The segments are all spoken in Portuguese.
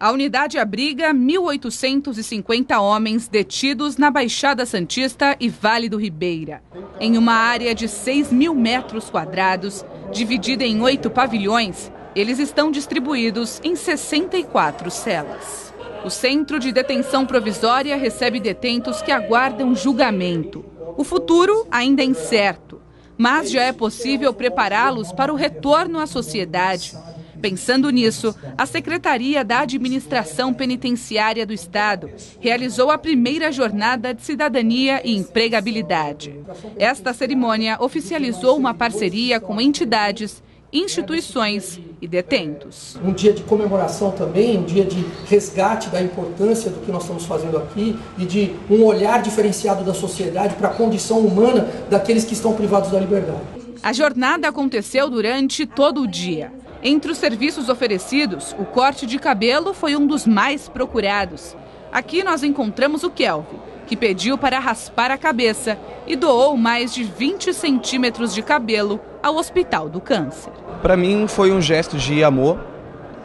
A unidade abriga 1.850 homens detidos na Baixada Santista e Vale do Ribeira, em uma área de 6 mil metros quadrados, dividida em oito pavilhões. Eles estão distribuídos em 64 celas. O Centro de Detenção Provisória recebe detentos que aguardam julgamento. O futuro ainda é incerto, mas já é possível prepará-los para o retorno à sociedade. Pensando nisso, a Secretaria da Administração Penitenciária do Estado realizou a primeira jornada de cidadania e empregabilidade. Esta cerimônia oficializou uma parceria com entidades instituições e detentos. Um dia de comemoração também, um dia de resgate da importância do que nós estamos fazendo aqui e de um olhar diferenciado da sociedade para a condição humana daqueles que estão privados da liberdade. A jornada aconteceu durante todo o dia. Entre os serviços oferecidos, o corte de cabelo foi um dos mais procurados. Aqui nós encontramos o Kelvin, que pediu para raspar a cabeça e doou mais de 20 centímetros de cabelo ao Hospital do Câncer. Para mim foi um gesto de amor,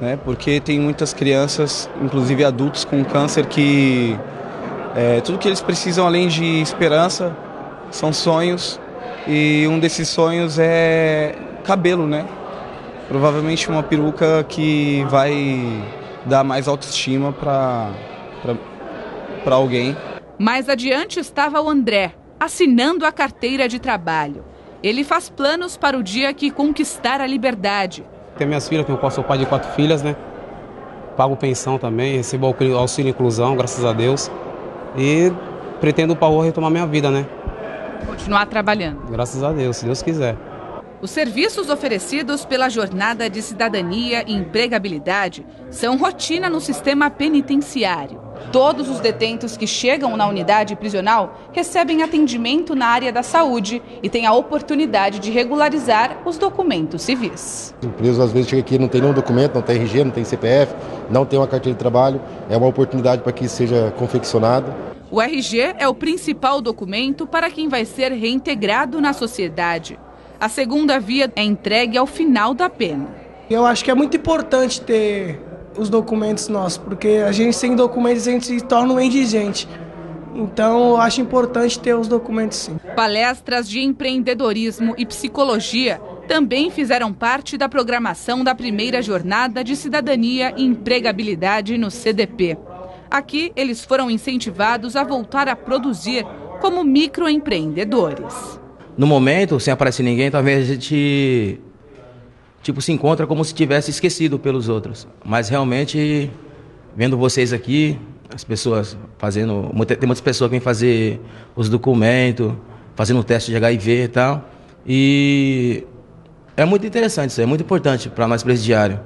né, porque tem muitas crianças, inclusive adultos com câncer, que é, tudo que eles precisam além de esperança são sonhos e um desses sonhos é cabelo, né? Provavelmente uma peruca que vai dar mais autoestima para alguém. Mais adiante estava o André, assinando a carteira de trabalho. Ele faz planos para o dia que conquistar a liberdade. Tem minhas filhas, eu sou pai de quatro filhas, né? Pago pensão também, recebo auxílio inclusão, graças a Deus. E pretendo para rua retomar minha vida, né? Continuar trabalhando. Graças a Deus, se Deus quiser. Os serviços oferecidos pela Jornada de Cidadania e Empregabilidade são rotina no sistema penitenciário. Todos os detentos que chegam na unidade prisional recebem atendimento na área da saúde e têm a oportunidade de regularizar os documentos civis. O preso às vezes chega aqui não tem nenhum documento, não tem RG, não tem CPF, não tem uma carteira de trabalho. É uma oportunidade para que seja confeccionado. O RG é o principal documento para quem vai ser reintegrado na sociedade. A segunda via é entregue ao final da pena. Eu acho que é muito importante ter os documentos nossos, porque a gente sem documentos a gente se torna um indigente. Então, eu acho importante ter os documentos sim. Palestras de empreendedorismo e psicologia também fizeram parte da programação da primeira jornada de cidadania e empregabilidade no CDP. Aqui, eles foram incentivados a voltar a produzir como microempreendedores no momento, sem aparecer ninguém, talvez a gente tipo se encontra como se tivesse esquecido pelos outros. Mas realmente vendo vocês aqui, as pessoas fazendo, tem muitas pessoas que vêm fazer os documentos, fazendo o teste de HIV e tal. E é muito interessante isso, é muito importante para nós presidiários.